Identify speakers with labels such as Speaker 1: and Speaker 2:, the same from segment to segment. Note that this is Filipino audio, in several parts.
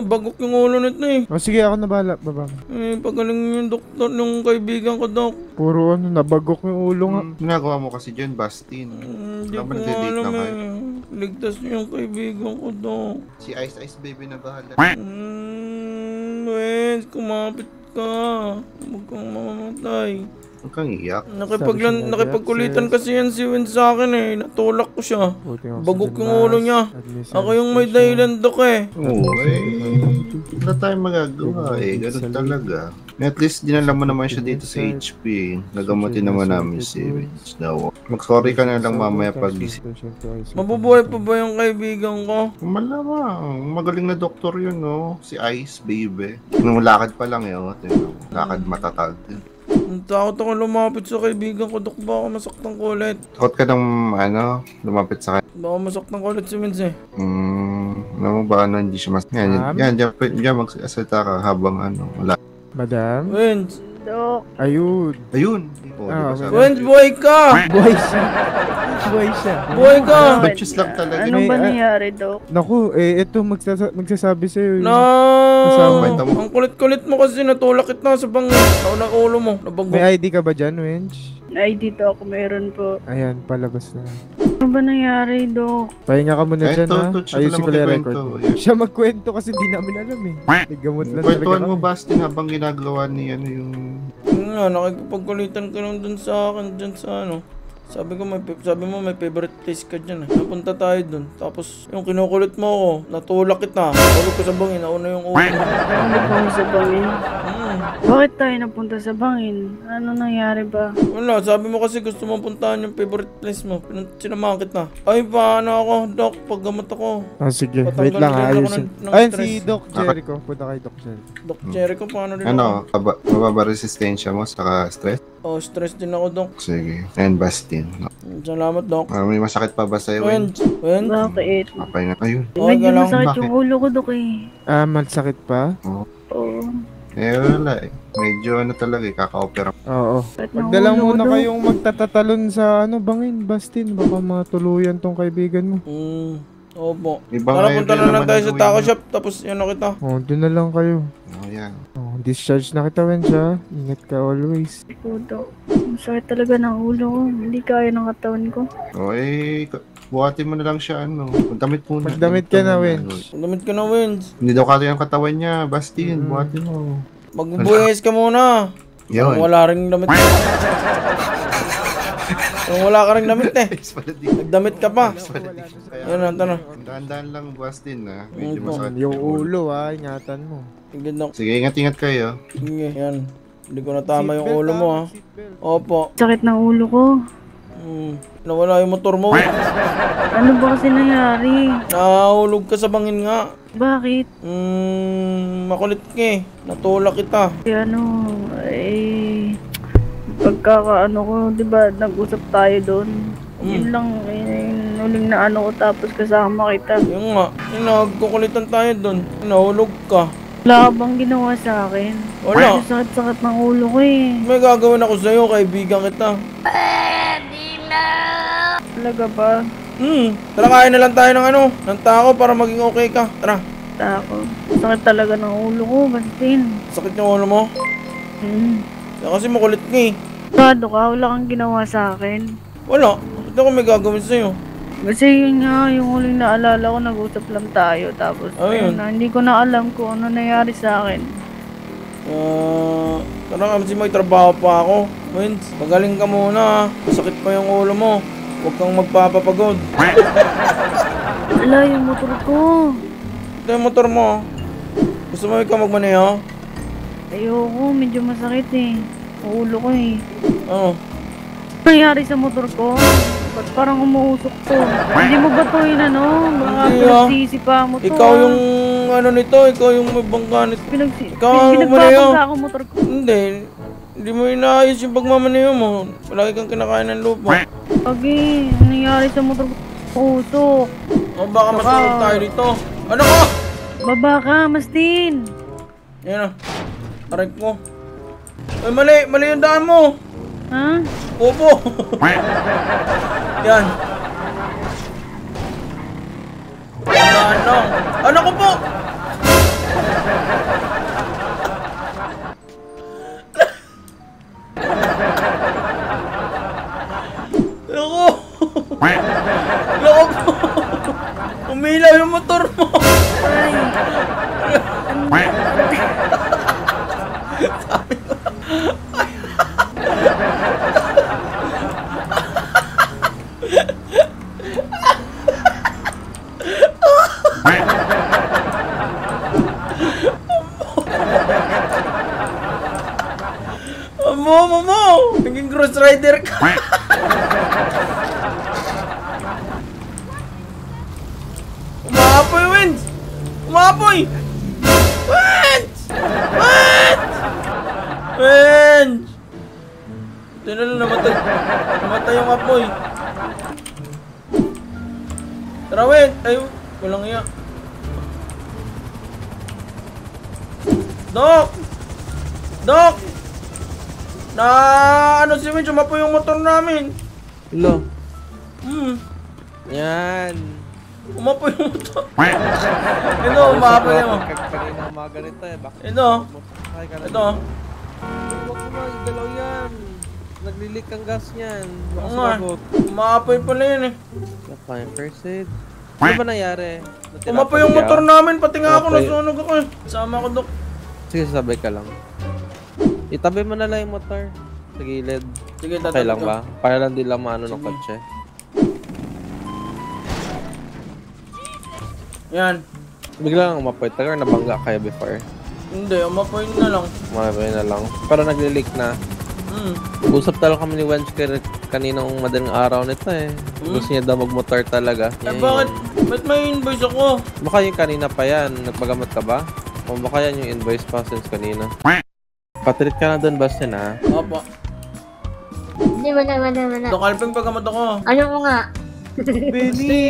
Speaker 1: bagok yung ulo nito eh.
Speaker 2: O sige, ako na bahala. Baba.
Speaker 1: Eh, pagaling yung doktor nung kaibigan ko, Dok.
Speaker 2: Puro ano, nabagok yung ulo nga.
Speaker 3: Hmm, ginagawa mo kasi dyan, Bastin.
Speaker 1: Hmm, Hindi
Speaker 3: Tama,
Speaker 1: ko alam
Speaker 3: na kayo.
Speaker 1: eh. Ligtas yung kaibigan ko, Dok.
Speaker 3: Si Ice Ice Baby na bahala.
Speaker 1: Hmm, Wes, kumapit ka. Huwag kang mamamatay.
Speaker 3: Huwag kang iyak.
Speaker 1: Nakipaglan, nakipagkulitan kasi yan si Win sa akin eh. Natulak ko siya. Bagok yung ulo niya. Ako yung may dahilan, Dok eh.
Speaker 3: Oo, eh. Wala tayong magagawa eh. Ganun talaga. At least dinala mo naman siya dito sa HP. Nagamutin naman namin si Vince daw. Mag-sorry ka na lang mamaya pag
Speaker 1: Mabubuhay pa ba yung kaibigan ko?
Speaker 3: Malamang. Magaling na doktor yun, no? Si Ice, baby. Nung lakad pa lang yun. Tingnan mo. Lakad matatag.
Speaker 1: Takot ako lumapit sa kaibigan ko, Dok. Baka masaktan ko ulit.
Speaker 3: Takot ka ng, ano, lumapit sa kanya.
Speaker 1: Baka masaktan ko ulit si Vince eh.
Speaker 3: Hmm, alam mo ba, ano, hindi siya mas... Yan, yan,
Speaker 2: Ma'am?
Speaker 3: yan, dyan, dyan magsasalita ka habang, ano, wala.
Speaker 2: Madam?
Speaker 1: Vince!
Speaker 4: Dok,
Speaker 2: Ayun.
Speaker 3: Ayun! Oh, di ba
Speaker 2: okay.
Speaker 3: sabi?
Speaker 1: Vince, buhay ka!
Speaker 2: Buhay siya. Buhay siya.
Speaker 1: Buhay ka!
Speaker 3: Batches lang talaga.
Speaker 4: anong ba nangyari, Dok?
Speaker 2: Naku, eh, ito magsasa- magsasabi sa'yo.
Speaker 1: Na,
Speaker 2: Kasama.
Speaker 3: Kwenta mo.
Speaker 1: ang kulit-kulit mo kasi natulak kita sa bangin. Ako ng ulo mo, nabagok.
Speaker 2: May ID ka ba dyan, Wench?
Speaker 4: Ay, dito ako meron po.
Speaker 2: Ayan, palabas na.
Speaker 4: Ano ba nangyari, Dok?
Speaker 2: Pahinga ka muna dyan, ha? Ayusin ko lang record. Siya magkwento kasi di namin alam eh. Naggamot lang talaga
Speaker 3: Kwentuhan mo,
Speaker 2: kami.
Speaker 3: Bastin, habang ginagawa ni, ano, yung...
Speaker 1: Yun nga, nakikipagkulitan ka lang dun sa akin, dyan sa ano. Sabi ko, may, sabi mo may favorite place ka dyan eh. Napunta tayo dun. Tapos, yung kinukulit mo ako, natulak kita. Tulog ko sa bangin, nauna yung ulo.
Speaker 4: Ano ba sa bangin?
Speaker 1: Hmm.
Speaker 4: Bakit tayo napunta sa bangin? Ano nangyari ba?
Speaker 1: Wala, sabi mo kasi gusto mo puntahan yung favorite place mo. Sinamahan kita. Ay, paano ako, Doc? Paggamot ako.
Speaker 2: Ah, sige.
Speaker 1: Patanggal
Speaker 2: Wait lang, Ayusin.
Speaker 1: ng- ng
Speaker 2: Ayun,
Speaker 1: stress.
Speaker 2: si Doc Jericho. Punta kay Doc Jericho.
Speaker 1: Doc Jericho, paano rin
Speaker 3: Ano, mababa, resistensya mo, saka stress?
Speaker 1: Oh, stress din ako, Doc.
Speaker 3: Sige. And Bastin.
Speaker 1: Salamat, Doc.
Speaker 3: Ah, may masakit pa ba sa'yo, Win?
Speaker 1: Wens, Wens.
Speaker 4: Bakit?
Speaker 3: Mapay na. Ayun.
Speaker 1: Okay
Speaker 4: Medyo
Speaker 1: ka lang.
Speaker 4: masakit yung ulo ko, Dok eh.
Speaker 2: Ah, masakit pa?
Speaker 4: Oo.
Speaker 3: Eh, wala eh. Medyo ano talaga eh, kaka-opera.
Speaker 2: Oo. Magdala muna kayong magtatatalon sa ano, bangin, Bastin. Baka matuluyan tong kaibigan mo.
Speaker 1: Hmm. Opo. Tara,
Speaker 3: level
Speaker 1: punta na lang tayo
Speaker 3: ang
Speaker 1: sa taco shop. Tapos, yun na kita.
Speaker 2: Oh, doon na lang kayo.
Speaker 3: Oh, yan.
Speaker 2: Oh, discharge na kita, Wench, ha? Ingat ka always.
Speaker 4: Oo, Dok. Ang sakit talaga ng ulo ko. Hindi kaya ng katawan ko.
Speaker 3: Oh, eh, buhatin mo na lang siya, ano. Magdamit muna.
Speaker 2: Magdamit ka na,
Speaker 3: muna,
Speaker 2: Wench.
Speaker 1: Damit ka na, Wens.
Speaker 3: Hindi daw kaya yung katawan niya, Bastin.
Speaker 2: Mm.
Speaker 3: Buhatin mo.
Speaker 1: Magbubuhis ka muna.
Speaker 3: Yun.
Speaker 1: Wala rin damit. Kung wala ka rin damit eh. Nagdamit ka pa.
Speaker 3: Ayos pala di. Kaya,
Speaker 1: Yan na, tara.
Speaker 3: Dahan-dahan lang, Bastin, ha. Medyo masakit.
Speaker 2: Yung ulo, ha? Ingatan mo.
Speaker 1: Sige,
Speaker 3: ingat-ingat kayo.
Speaker 1: Sige, yan. Hindi ko natama yung ulo mo, ha.
Speaker 2: Seatbelt.
Speaker 1: Opo.
Speaker 4: Sakit ng ulo ko.
Speaker 1: Hmm. Nawala yung motor mo.
Speaker 4: Ano ba kasi nangyari?
Speaker 1: Nahulog ka sa bangin nga.
Speaker 4: Bakit?
Speaker 1: Hmm, makulit ka eh. Natulak kita.
Speaker 4: Kasi ano, eh, pagkakaano ko, di ba, nag-usap tayo doon. Yun lang, eh, huling na ano ko tapos kasama kita.
Speaker 1: Yung nga, nagkukulitan tayo dun. Nahulog ka.
Speaker 4: Wala ka bang ginawa sa akin?
Speaker 1: Wala.
Speaker 4: Ang sakit-sakit ng ulo ko eh.
Speaker 1: May gagawin ako sa'yo, kaibigan kita.
Speaker 4: Talaga ba?
Speaker 1: Hmm, tara kain na lang tayo ng ano, ng tao para maging okay ka. Tara,
Speaker 4: Tako. Sakit talaga ng ulo ko, Bastin.
Speaker 1: sakit yung ulo mo.
Speaker 4: Hmm.
Speaker 1: Kaya kasi makulit ka eh.
Speaker 4: Kado ka, wala kang ginawa sa akin.
Speaker 1: Wala, bakit ako may gagawin sa'yo?
Speaker 4: Kasi yun nga, yung huling naalala ko, nag-usap lang tayo. Tapos,
Speaker 1: Ayun.
Speaker 4: ayun na, hindi ko na alam kung ano nangyari sa akin.
Speaker 1: Ah, tara kasi may trabaho pa ako. Wins, magaling ka muna. Masakit pa yung ulo mo. Huwag kang magpapapagod.
Speaker 4: Wala yung motor ko.
Speaker 1: Ito yung motor mo. Gusto mo ikaw magmaneho?
Speaker 4: Ayoko, medyo masakit eh. Ulo ko eh.
Speaker 1: Ano?
Speaker 4: Ano nangyari sa motor ko? Ba't parang umuusok to? Hindi mo ba to yun ano? Baka
Speaker 1: Hindi, ah.
Speaker 4: pinagsisi pa mo to.
Speaker 1: Ikaw
Speaker 4: ah.
Speaker 1: yung ano nito, ikaw yung may bangka nito.
Speaker 4: Pinagsi...
Speaker 1: Ikaw ang
Speaker 4: Pinagpapagka
Speaker 1: maneho.
Speaker 4: ako motor ko.
Speaker 1: Hindi. Hindi mo inaayos yung pagmamaneho mo. Palagi kang kinakain ng lupa.
Speaker 4: Pagi, ano nangyari sa motor ko? Usok.
Speaker 1: O baka masulog tayo dito. Ano ka?
Speaker 4: Baba ka, Mastin.
Speaker 1: Yan na. Aray ko. Ay, mali. Mali yung daan mo.
Speaker 4: Ha? Huh?
Speaker 1: Opo. Yan. Daan lang. Ano ko po? Loko! Loko po! Umilaw yung motor mo! Amo, mamo! Naging cross rider ka! Umapoy, Wins! Umapoy! Wins! Wins! Wins! Ito na lang, namatay. Namatay yung apoy. Tara, Wins! Ay, walang iya. Dok! Dok! Na ano si Wins, umapoy yung motor namin.
Speaker 5: Lo.
Speaker 1: Hmm.
Speaker 5: Yan.
Speaker 1: Umapoy yung motor. Ito, umapoy mo.
Speaker 5: Kanina umaga nito eh. Bakit?
Speaker 1: Ito.
Speaker 5: Na.
Speaker 1: Ito.
Speaker 5: Huwag mo nga igalaw yan. Naglilik ang gas niyan. Baka sumagot.
Speaker 1: Umapoy pala yun eh.
Speaker 5: Yung first aid. Ano ba nangyari?
Speaker 1: Umapoy yung motor namin, pati nga ako, nasunog ako eh. Sama ko, Dok.
Speaker 5: Sige, sabay ka lang. Itabi mo na lang yung motor. Sa gilid.
Speaker 1: Sige,
Speaker 5: Okay lang ba? Para lang din lang maano ng kotse.
Speaker 1: Yan.
Speaker 5: Bigla lang umapoy. Tagar nabangga kayo before.
Speaker 1: Hindi, umapoy na lang.
Speaker 5: Umapoy na lang. Pero naglilik na.
Speaker 1: Hmm.
Speaker 5: Usap talaga kami ni Wench kay kaninang madaling araw nito eh. Gusto niya daw magmotor talaga.
Speaker 1: Eh,
Speaker 5: Yan
Speaker 1: bakit? Ba't may invoice ako?
Speaker 5: Baka yung kanina pa yan. Nagpagamot ka ba? O baka yan yung invoice pa since kanina. Patrit ka na doon, Bastian ha?
Speaker 1: Opo.
Speaker 6: Hindi, wala, wala, wala.
Speaker 1: Dok Alping pagkamot ako.
Speaker 6: Ano mo nga?
Speaker 2: Benny!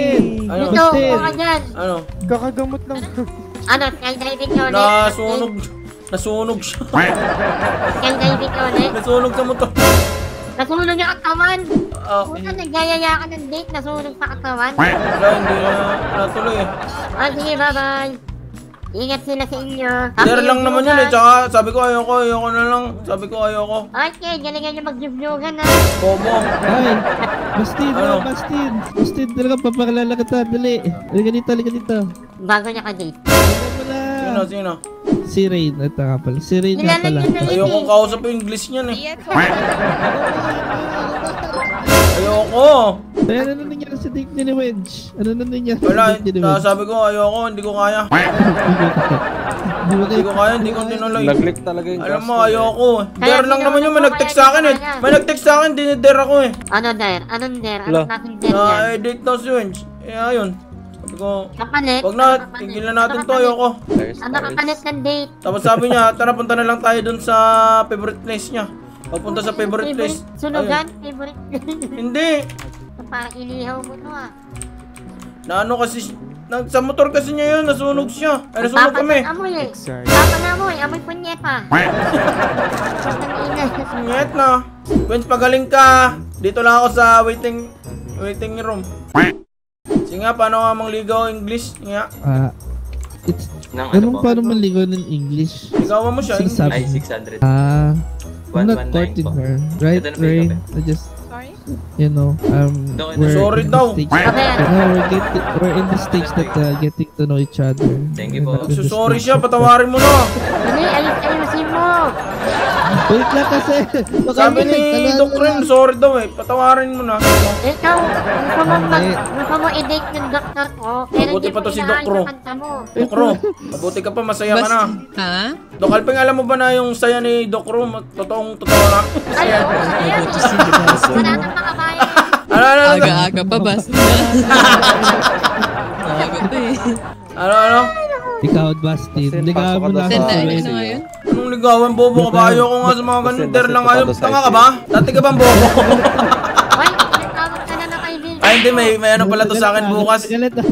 Speaker 1: Ano?
Speaker 6: Dito, upo ka dyan.
Speaker 1: Ano?
Speaker 2: Kakagamot lang.
Speaker 6: Ano, skydiving ka ulit?
Speaker 1: Nasunog. Nasunog siya.
Speaker 6: Skydiving ka ulit?
Speaker 1: Nasunog sa motor.
Speaker 6: Nasunog yung katawan.
Speaker 1: Ah,
Speaker 6: Puta, nagyayaya ka ng date, nasunog sa katawan.
Speaker 1: wala, hindi na natuloy eh.
Speaker 6: Ah, sige, bye-bye. Ingat sila sa inyo.
Speaker 1: Dare lang naman yun eh. Tsaka sabi ko ayoko, ayoko na lang. Sabi ko ayoko.
Speaker 6: Okay, galingan nyo magjublugan ha.
Speaker 1: Bobo.
Speaker 7: Ay, Bastid,
Speaker 1: Ano?
Speaker 7: Bastid. Bastid, talaga papakilala kita, dali. Halika dito, halika dito.
Speaker 6: Bago niya ka-date.
Speaker 7: Pala?
Speaker 1: Sino, sino?
Speaker 7: Si Rain, ito nga pala. Si Rain nga pala.
Speaker 6: yun na yun
Speaker 1: Ayoko
Speaker 6: eh.
Speaker 1: kausap yung English niyan eh. Ayoko.
Speaker 7: Ay, ano na nangyari sa date ni Wedge? Ano na nangyari
Speaker 1: Wala,
Speaker 7: sa date ni
Speaker 1: ah,
Speaker 7: Wedge?
Speaker 1: sabi ko ayoko, hindi ko kaya. Hindi ko kaya, hindi ko tinuloy.
Speaker 5: Naglik talaga yung
Speaker 1: Alam mo,
Speaker 5: eh.
Speaker 1: ayoko. Dare lang naman yun, may
Speaker 6: sinabi ko,
Speaker 1: nag-text
Speaker 6: kaya
Speaker 1: sa akin eh.
Speaker 6: hindi ko kaya.
Speaker 1: May nag-text sa akin, dinidare ako eh.
Speaker 6: Ano, Der? Anong Der?
Speaker 5: Wala.
Speaker 6: Anong klaseng Der
Speaker 1: Na
Speaker 6: yan?
Speaker 1: edit daw si Wench. Eh ayun. Sabi ko,
Speaker 6: Kapalit?
Speaker 1: wag na,
Speaker 6: Ano
Speaker 1: tigilan natin to, ayoko.
Speaker 6: Ano kapalit ng date?
Speaker 1: Tapos sabi niya, tara punta na lang tayo dun sa favorite place niya. Pagpunta sa favorite place.
Speaker 6: Sunugan? Favorite?
Speaker 1: Ayun. Hindi.
Speaker 6: Parang inihaw mo to ah.
Speaker 1: Na ano kasi, nag, sa motor kasi niya yun, nasunog siya. Ay, nasunog
Speaker 6: Papa
Speaker 1: kami.
Speaker 6: amoy eh. Papa na amoy, amoy punyeta. Putang ina.
Speaker 1: Ngayet na. Wench, pagaling ka. Dito lang ako sa waiting waiting room. Sige nga, paano nga mangligaw English? Sige nga,
Speaker 7: Ah, it's,
Speaker 8: Nang ano
Speaker 7: paano maligaw ng English?
Speaker 1: ligawan mo siya. English.
Speaker 8: Ay,
Speaker 7: Sinasabi
Speaker 8: 600.
Speaker 7: Ah, I'm not
Speaker 8: 119
Speaker 7: courting
Speaker 8: po.
Speaker 7: her. Right,
Speaker 8: Ito na po
Speaker 7: Rain?
Speaker 8: yung
Speaker 7: I just, you know, um, we're
Speaker 1: Sorry
Speaker 7: in
Speaker 1: daw.
Speaker 7: the stage. Know, we're, getting, we're in the stage that uh, getting to know each other.
Speaker 8: Thank you po.
Speaker 7: stage
Speaker 1: siya, patawarin mo na.
Speaker 6: Hindi, ayos ayusin mo.
Speaker 7: Wait lang kasi. Baka
Speaker 1: Sabi ni Doc
Speaker 7: na
Speaker 1: sorry daw eh. Patawarin mo na.
Speaker 6: Ikaw, gusto mo, mag, gusto mo i-date yung doktor ko,
Speaker 1: Mabuti pa to si Doc Ro. Doc mabuti ka pa, masaya ka na.
Speaker 9: Ha?
Speaker 1: Doc Alping, alam mo ba na yung saya ni Doc Ro? Totoong totoo na.
Speaker 6: Ayan. Wala nang
Speaker 9: Aga-aga pa, basta. Aga to eh.
Speaker 1: Ano, ano?
Speaker 7: Ikaw, Basti. Ligawan mo lang
Speaker 9: na ngayon.
Speaker 1: Anong ligawan, bobo ka ba? Ayoko nga sa mga ganun. Der lang
Speaker 5: totoo
Speaker 1: Tanga ka ba? Dati ka bang bobo? Ay, hindi. May, may ano pala to sa akin bukas.
Speaker 7: Galit na.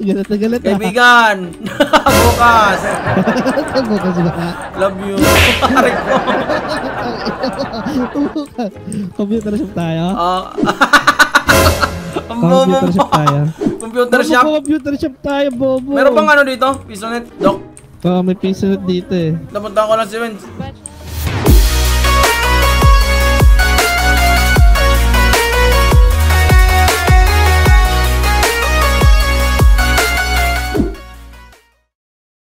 Speaker 7: Galit na galit na.
Speaker 1: Kaibigan. bukas.
Speaker 7: Bukas ba?
Speaker 1: Love you. Pare ko.
Speaker 7: Computer shop tayo.
Speaker 1: Ah. Ang bobo
Speaker 7: Computer shop tayo.
Speaker 1: Computer shop.
Speaker 7: Computer shop tayo, bobo.
Speaker 1: Meron bang ano dito? Pisonet? Doc?
Speaker 7: Baka may piso dito eh.
Speaker 1: Napunta ko lang si Wenz.